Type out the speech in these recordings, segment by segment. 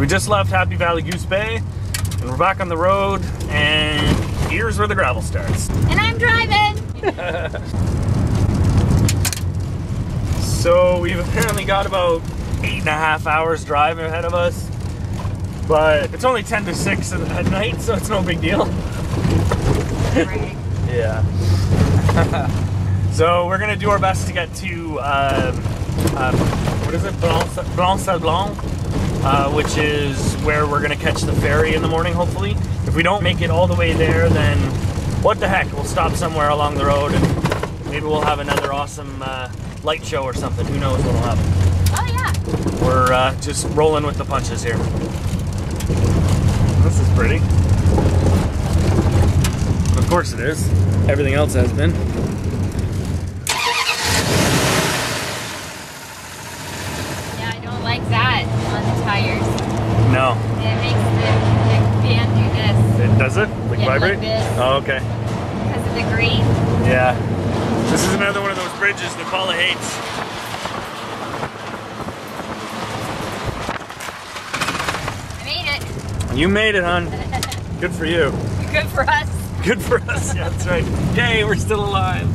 So we just left Happy Valley Goose Bay, and we're back on the road, and here's where the gravel starts. And I'm driving. So we've apparently got about eight and a half hours drive ahead of us, but it's only 10 to 6 at night, so it's no big deal. Right. Yeah. so we're gonna do our best to get to um, um, what is it, Blanc Blanc Blanc, uh, which is where we're gonna catch the ferry in the morning. Hopefully, if we don't make it all the way there, then what the heck? We'll stop somewhere along the road and maybe we'll have another awesome uh, light show or something. Who knows what'll happen? Oh yeah. We're uh, just rolling with the punches here. This is pretty. Of course it is. Everything else has been. Yeah, I don't like that on the tires. No. It makes the, the fan do this It does it? Like Yeah, like vibrate? this. Oh, okay. because of the green. Yeah. This is another one of those bridges Nicola hates. I made it. You made it, hon. Good for you. Good for us. Good for us. Yeah, that's right. Yay, we're still alive.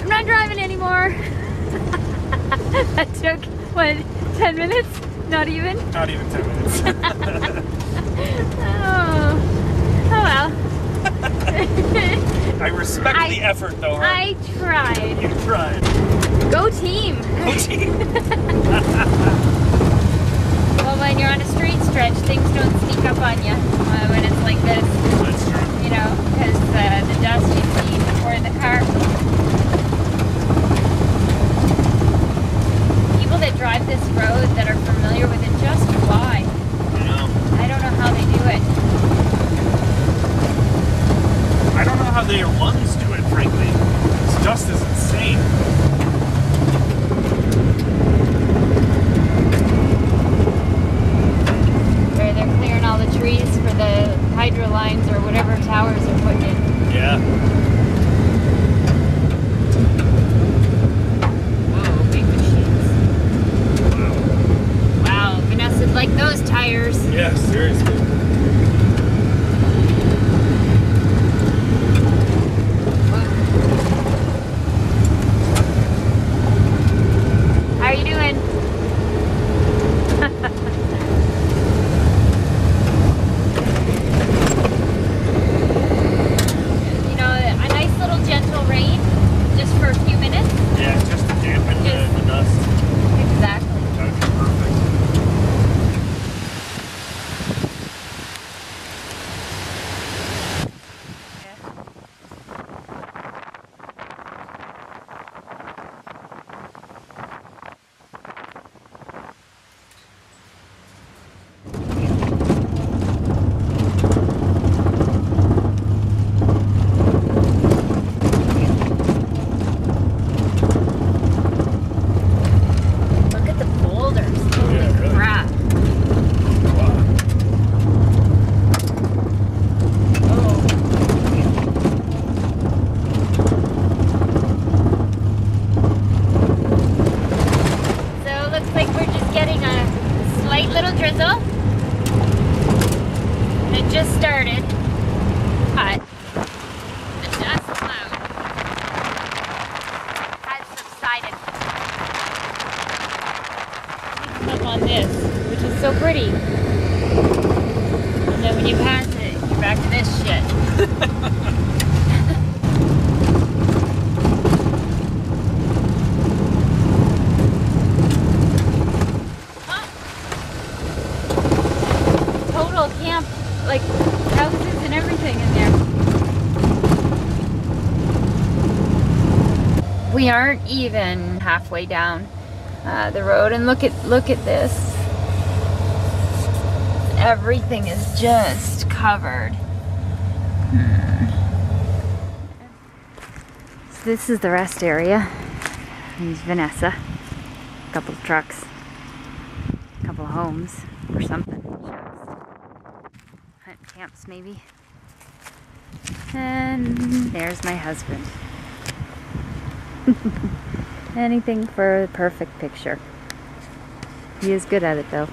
I'm not driving anymore. that took what, 10 minutes? Not even? Not even 10 minutes. Oh, oh well. I respect I- the effort, though. Hon. I tried. You tried. Go team. Go team. Well, when you're on a straight stretch, things don't sneak up on you uh, when it's like this, That's true. you know, because uh, the dust you see before the car. People that drive this road that are familiar with it just fly. You know, I don't know how they do it. I don't know how the ones do it, frankly. This dust is insane. Where they're clearing all the trees for the hydro lines or whatever towers they're putting in. Yeah. Whoa, big machines. Wow. Wow, Vanessa like those tires. Yeah, seriously. How are you doing? you know, a nice little gentle rain just for a few minutes. Yeah, just to dampen the, Just- the dust. Exactly. That would be perfect. Look at the boulders. Holy Yeah, really. crap. Wow. Oh. So it looks like we're just getting a slight little drizzle. It just started. But the dust cloud has subsided. Come up on this, which is so pretty. And then when you pass it, you're back to this shit. Total camp, like houses and everything in there. We aren't even halfway down uh, the road, and look at look at this. Everything is just covered. Hmm. So this is the rest area. There's Vanessa. A couple of trucks. A couple of homes or something. Just camps maybe. And there's my husband. Anything for a perfect picture. He is good at it though.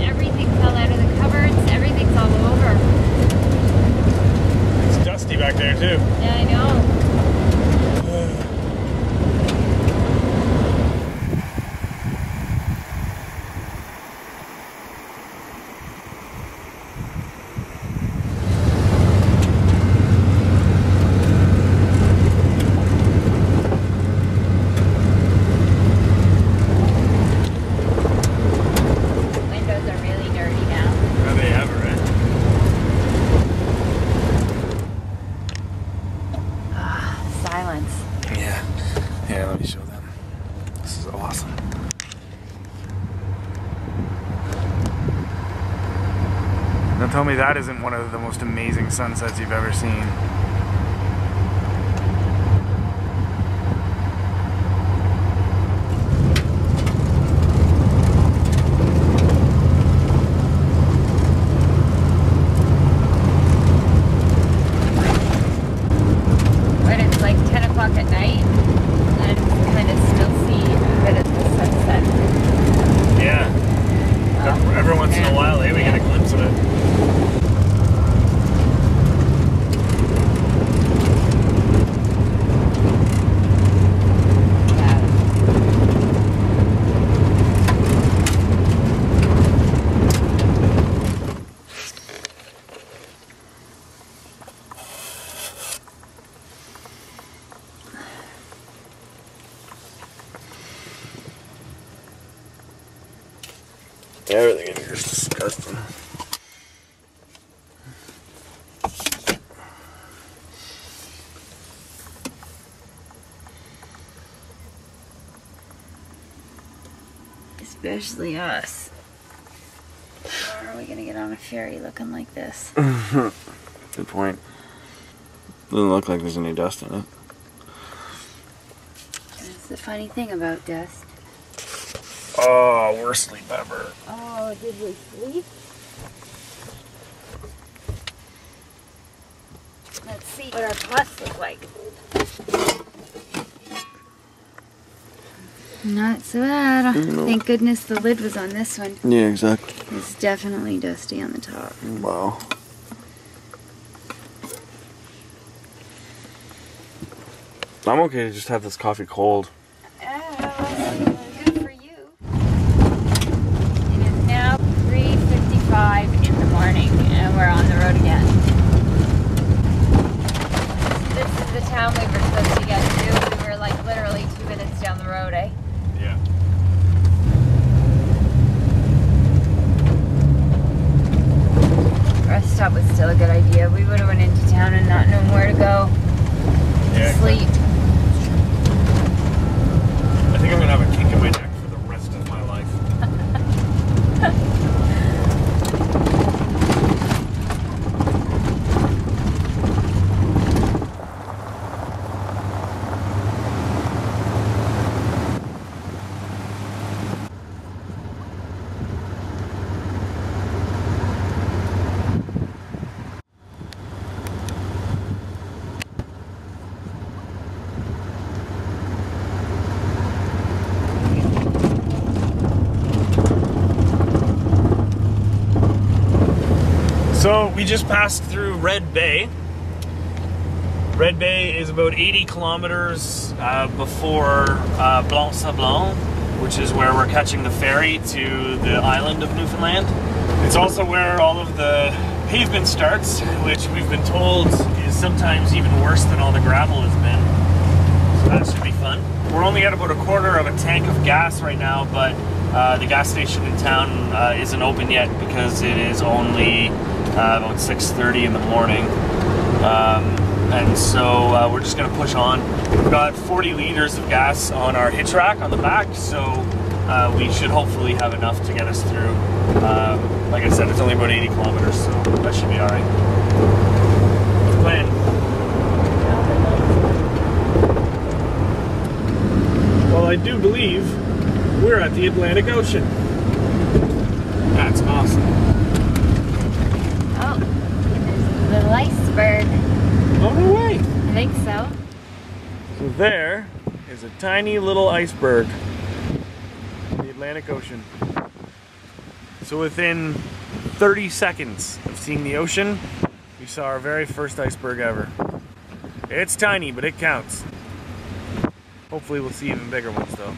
Everything fell out of the cupboards. Everything's all over. It's dusty back there too. Yeah, I know. Windows are really dirty now. Are they ever, right? Silence. Yeah. Yeah, let me show them. This is awesome. Now tell me that isn't one of the most amazing sunsets you've ever seen. when it's like 10 o'clock at night and kind of still see a bit of the sunset. Yeah. Oh, Every once in a yeah. while, eh, we get a glimpse of it. Yeah. Everything in here is disgusting. Especially us. How are we gonna get on a ferry looking like this? Good point. Doesn't look like there's any dust in it. That's the funny thing about dust. Oh, worst sleep ever. Oh, did we sleep? Let's see what our pots look like. Not so bad. No. Thank goodness the lid was on this one. Yeah, exactly. It's definitely dusty on the top. Wow. I'm okay to just have this coffee cold. Oh, good for you. It is now 3.55 in the morning and we're on the road again. This is the town we were supposed to get to. We were like literally two minutes down the road, eh? Yeah. Rest stop was still a good idea. We would have went into town and not known where to go. Yeah. Sleep. I think I'm gonna have a kink in my neck for the rest of my life. So we just passed through Red Bay. Red Bay is about 80 kilometers uh, before uh, Blanc Sablon, which is where we're catching the ferry to the island of Newfoundland. It's also where all of the pavement starts, which we've been told is sometimes even worse than all the gravel has been. So that should be fun. We're only at about a quarter of a tank of gas right now, but uh, the gas station in town uh, isn't open yet because it is only uh, about 6:30 in the morning. Um, and so uh, we're just gonna push on. We've got 40 liters of gas on our hitch rack on the back, so uh, we should hopefully have enough to get us through. Um, like I said, it's only about 80 kilometers, so that should be all right. Plan? Well, I do believe we're at the Atlantic Ocean. That's awesome. Oh, there's a little iceberg. Oh, no way. I think so. So there is a tiny little iceberg in the Atlantic Ocean. So within 30 seconds of seeing the ocean, we saw our very first iceberg ever. It's tiny, but it counts. Hopefully we'll see even bigger ones though.